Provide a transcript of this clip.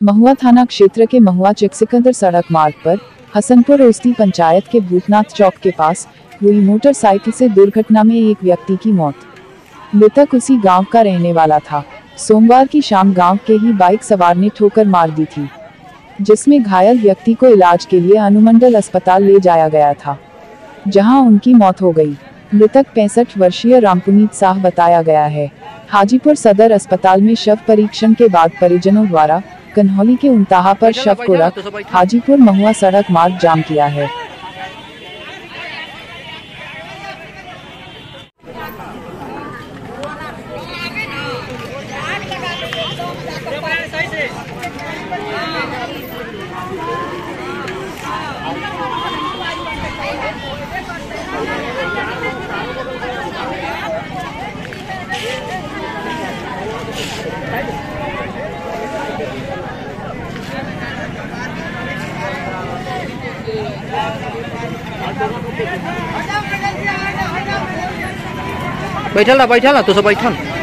महुआ थाना क्षेत्र के महुआ चिकसिकंदर सड़क मार्ग पर, हसनपुर ओस्ती पंचायत के भूतनाथ चौक के पास हुई मोटरसाइकिल से दुर्घटना में एक व्यक्ति की मौत। मृतक उसी गाँव का रहने वाला था। सोमवार की शाम गाँव के ही बाइक सवार ने ठोकर मार दी थी, जिसमें घायल व्यक्ति को इलाज के लिए अनुमंडल अस्पताल ले जाया गया था, जहाँ उनकी मौत हो गई। मृतक पैंसठ वर्षीय रामपुनीत साह बताया गया है। हाजीपुर सदर अस्पताल में शव परीक्षण के बाद परिजनों द्वारा कन्हौली के उनताहा पर शव को रख हाजीपुर महुआ सड़क मार्ग जाम किया है। बैठल ना बैठल ना तू सब बैठल।